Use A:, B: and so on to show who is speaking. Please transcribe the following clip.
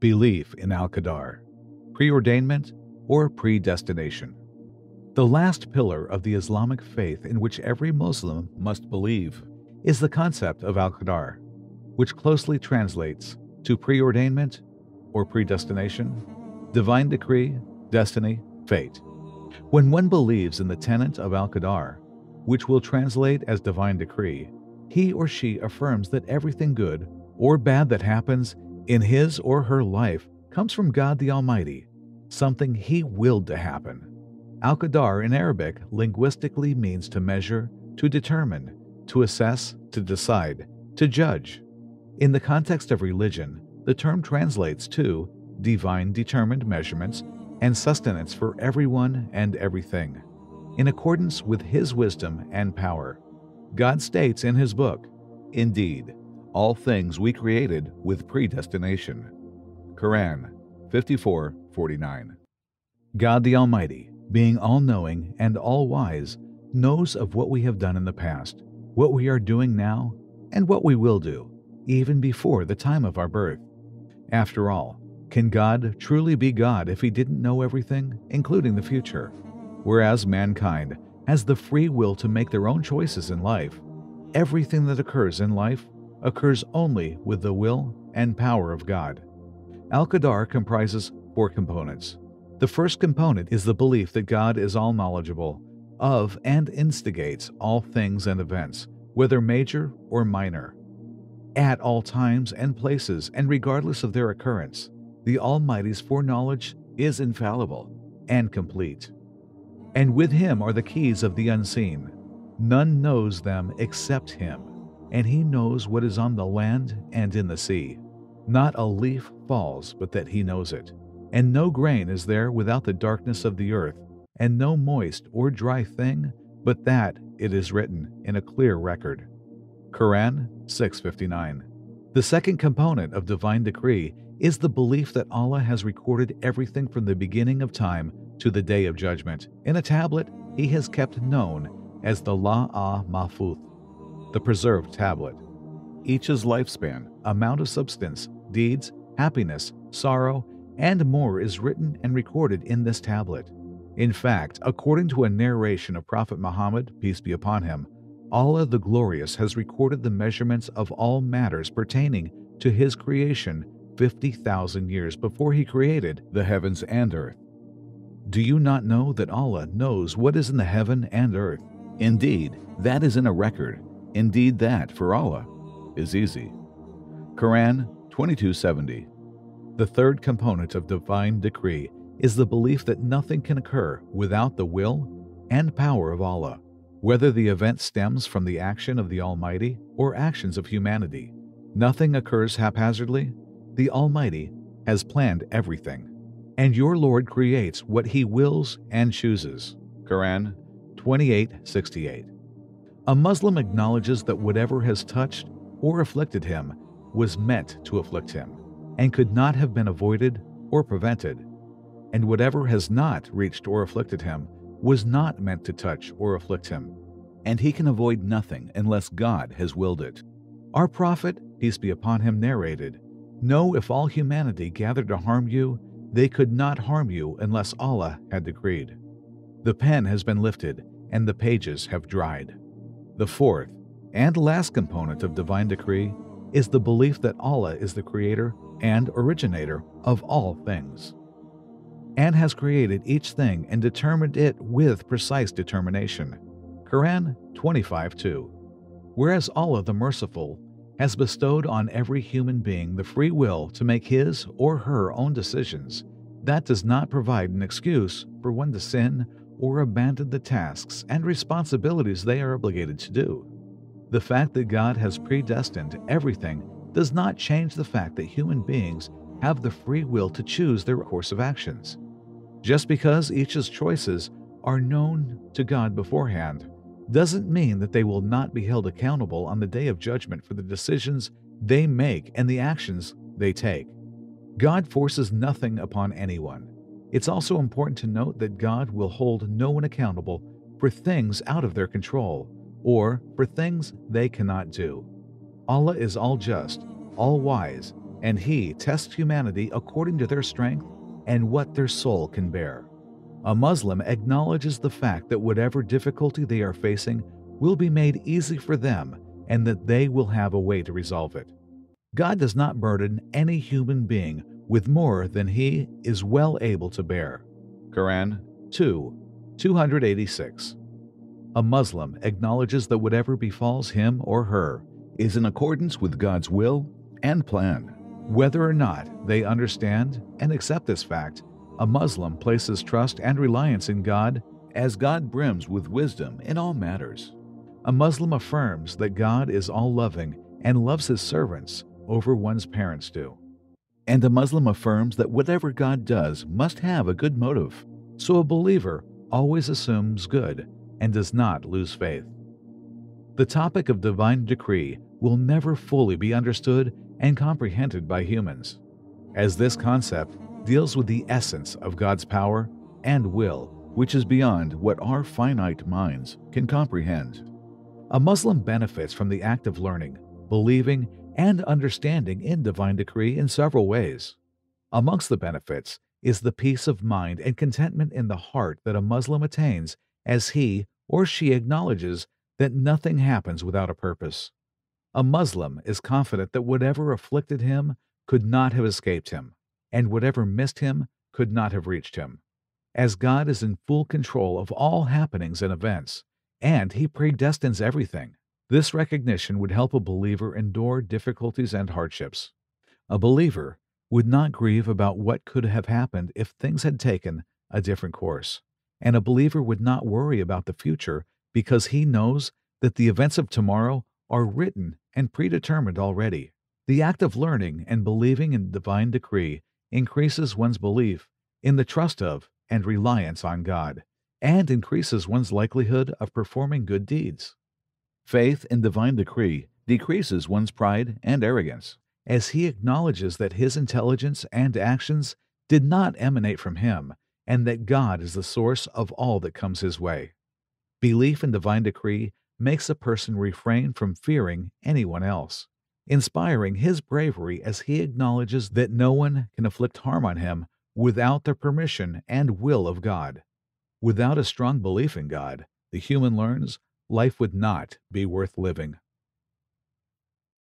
A: Belief in Al Qadar, preordainment or predestination. The last pillar of the Islamic faith in which every Muslim must believe is the concept of Al Qadar, which closely translates to preordainment or predestination, divine decree, destiny, fate. When one believes in the tenet of Al Qadar, which will translate as divine decree, he or she affirms that everything good or bad that happens in his or her life comes from God the Almighty, something He willed to happen. Al Qadar in Arabic linguistically means to measure, to determine, to assess, to decide, to judge. In the context of religion, the term translates to divine determined measurements and sustenance for everyone and everything, in accordance with His wisdom and power. God states in His book, Indeed, all things we created with predestination. Quran 54:49. God the Almighty, being all knowing and all wise, knows of what we have done in the past, what we are doing now, and what we will do, even before the time of our birth. After all, can God truly be God if He didn't know everything, including the future? Whereas mankind has the free will to make their own choices in life, everything that occurs in life occurs only with the will and power of God. Al Qadar comprises four components. The first component is the belief that God is all knowledgeable of and instigates all things and events, whether major or minor. At all times and places, and regardless of their occurrence, the Almighty's foreknowledge is infallible and complete. And with Him are the keys of the unseen. None knows them except Him and he knows what is on the land and in the sea. Not a leaf falls but that he knows it. And no grain is there without the darkness of the earth, and no moist or dry thing but that it is written in a clear record. Quran 659. The second component of divine decree is the belief that Allah has recorded everything from the beginning of time to the day of judgment in a tablet he has kept known as the Lawh Mahfuz the preserved tablet. Each's lifespan, amount of substance, deeds, happiness, sorrow, and more is written and recorded in this tablet. In fact, according to a narration of Prophet Muhammad, peace be upon him, Allah the Glorious has recorded the measurements of all matters pertaining to His creation 50,000 years before He created the heavens and earth. Do you not know that Allah knows what is in the heaven and earth? Indeed, that is in a record, Indeed, that, for Allah, is easy. Quran 2270. The third component of divine decree is the belief that nothing can occur without the will and power of Allah, whether the event stems from the action of the Almighty or actions of humanity. Nothing occurs haphazardly. The Almighty has planned everything, and your Lord creates what He wills and chooses. Quran 2868. A Muslim acknowledges that whatever has touched or afflicted him was meant to afflict him and could not have been avoided or prevented, and whatever has not reached or afflicted him was not meant to touch or afflict him, and he can avoid nothing unless God has willed it. Our prophet, peace be upon him, narrated, Know if all humanity gathered to harm you, they could not harm you unless Allah had decreed. The pen has been lifted, and the pages have dried. The fourth and last component of divine decree is the belief that Allah is the creator and originator of all things, and has created each thing and determined it with precise determination. Quran 25:2. Whereas Allah the Merciful has bestowed on every human being the free will to make his or her own decisions, that does not provide an excuse for one to sin or abandon the tasks and responsibilities they are obligated to do. The fact that God has predestined everything does not change the fact that human beings have the free will to choose their course of actions. Just because each's choices are known to God beforehand doesn't mean that they will not be held accountable on the day of judgment for the decisions they make and the actions they take. God forces nothing upon anyone. It's also important to note that God will hold no one accountable for things out of their control or for things they cannot do. Allah is all just, all wise, and He tests humanity according to their strength and what their soul can bear. A Muslim acknowledges the fact that whatever difficulty they are facing will be made easy for them and that they will have a way to resolve it. God does not burden any human being with more than he is well able to bear. Quran 2 286. A Muslim acknowledges that whatever befalls him or her is in accordance with God's will and plan. Whether or not they understand and accept this fact, a Muslim places trust and reliance in God as God brims with wisdom in all matters. A Muslim affirms that God is all loving and loves his servants over one's parents do. And a Muslim affirms that whatever God does must have a good motive. So a believer always assumes good and does not lose faith. The topic of divine decree will never fully be understood and comprehended by humans, as this concept deals with the essence of God's power and will, which is beyond what our finite minds can comprehend. A Muslim benefits from the act of learning, believing, and understanding in divine decree in several ways. Amongst the benefits is the peace of mind and contentment in the heart that a Muslim attains as he or she acknowledges that nothing happens without a purpose. A Muslim is confident that whatever afflicted him could not have escaped him, and whatever missed him could not have reached him, as God is in full control of all happenings and events, and He predestines everything. This recognition would help a believer endure difficulties and hardships. A believer would not grieve about what could have happened if things had taken a different course, and a believer would not worry about the future because he knows that the events of tomorrow are written and predetermined already. The act of learning and believing in divine decree increases one's belief in the trust of and reliance on God, and increases one's likelihood of performing good deeds. Faith in divine decree decreases one's pride and arrogance, as he acknowledges that his intelligence and actions did not emanate from him, and that God is the source of all that comes his way. Belief in divine decree makes a person refrain from fearing anyone else, inspiring his bravery as he acknowledges that no one can inflict harm on him without the permission and will of God. Without a strong belief in God, the human learns life would not be worth living.